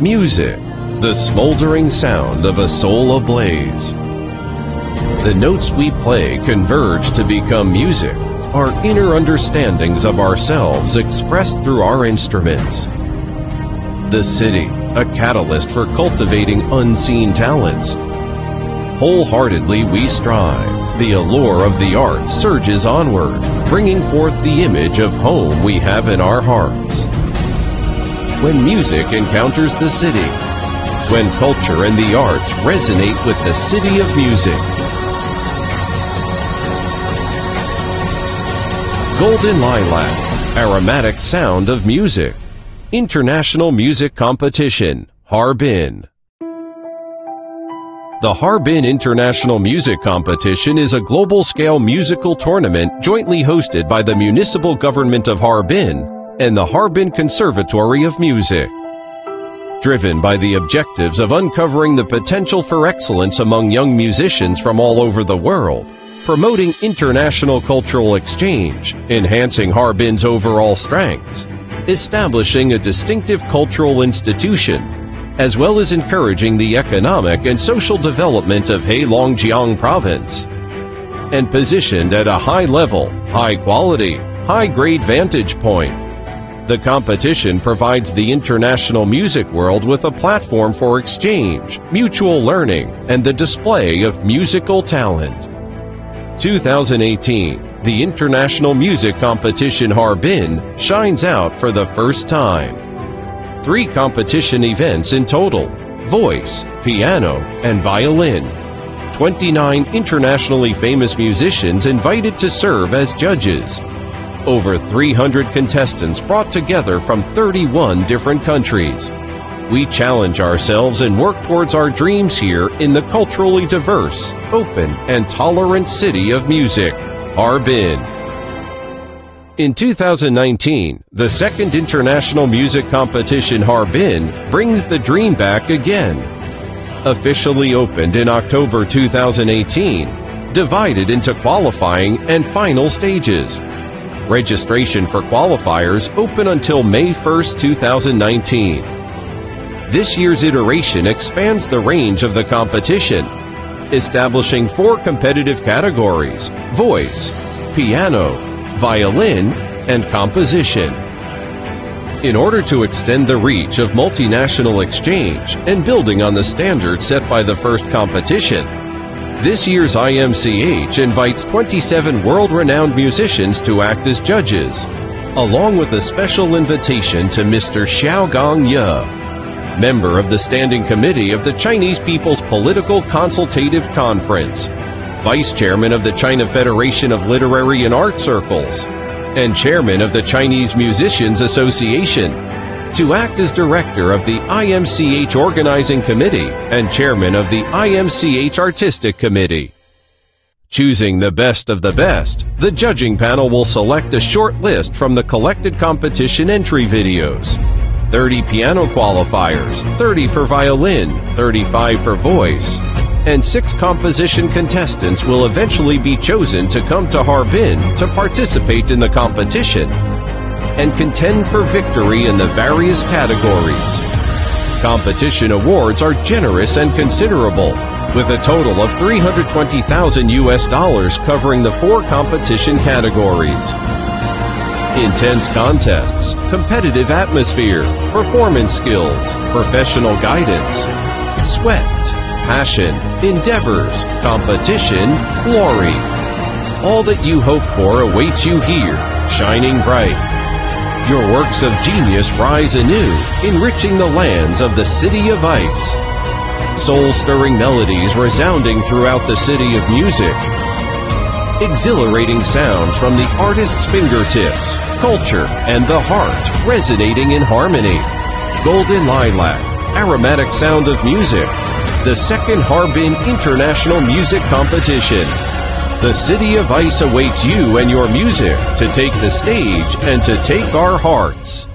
Music, the smoldering sound of a soul ablaze. The notes we play converge to become music, our inner understandings of ourselves expressed through our instruments. The city, a catalyst for cultivating unseen talents. Wholeheartedly we strive. The allure of the arts surges onward, bringing forth the image of home we have in our hearts when music encounters the city, when culture and the arts resonate with the city of music. Golden Lilac, Aromatic Sound of Music, International Music Competition, Harbin. The Harbin International Music Competition is a global scale musical tournament jointly hosted by the Municipal Government of Harbin and the Harbin Conservatory of Music. Driven by the objectives of uncovering the potential for excellence among young musicians from all over the world, promoting international cultural exchange, enhancing Harbin's overall strengths, establishing a distinctive cultural institution, as well as encouraging the economic and social development of Heilongjiang province, and positioned at a high level, high quality, high grade vantage point the competition provides the international music world with a platform for exchange, mutual learning, and the display of musical talent. 2018, the International Music Competition Harbin shines out for the first time. Three competition events in total voice, piano, and violin. 29 internationally famous musicians invited to serve as judges over 300 contestants brought together from 31 different countries. We challenge ourselves and work towards our dreams here in the culturally diverse, open, and tolerant city of music, Harbin. In 2019, the second international music competition Harbin brings the dream back again. Officially opened in October 2018, divided into qualifying and final stages. Registration for qualifiers open until May 1, 2019. This year's iteration expands the range of the competition, establishing four competitive categories voice, piano, violin, and composition. In order to extend the reach of multinational exchange and building on the standards set by the first competition, this year's IMCH invites 27 world renowned musicians to act as judges, along with a special invitation to Mr. Xiaogang Ye, member of the Standing Committee of the Chinese People's Political Consultative Conference, Vice Chairman of the China Federation of Literary and Art Circles, and Chairman of the Chinese Musicians Association to act as director of the IMCH Organizing Committee and chairman of the IMCH Artistic Committee. Choosing the best of the best, the judging panel will select a short list from the collected competition entry videos. 30 piano qualifiers, 30 for violin, 35 for voice, and six composition contestants will eventually be chosen to come to Harbin to participate in the competition and contend for victory in the various categories. Competition awards are generous and considerable, with a total of 320,000 US dollars covering the four competition categories. Intense contests, competitive atmosphere, performance skills, professional guidance, sweat, passion, endeavors, competition, glory. All that you hope for awaits you here, shining bright your works of genius rise anew, enriching the lands of the City of Ice. Soul stirring melodies resounding throughout the city of music. Exhilarating sounds from the artist's fingertips, culture, and the heart resonating in harmony. Golden Lilac, Aromatic Sound of Music, the second Harbin International Music Competition. The City of Ice awaits you and your music to take the stage and to take our hearts.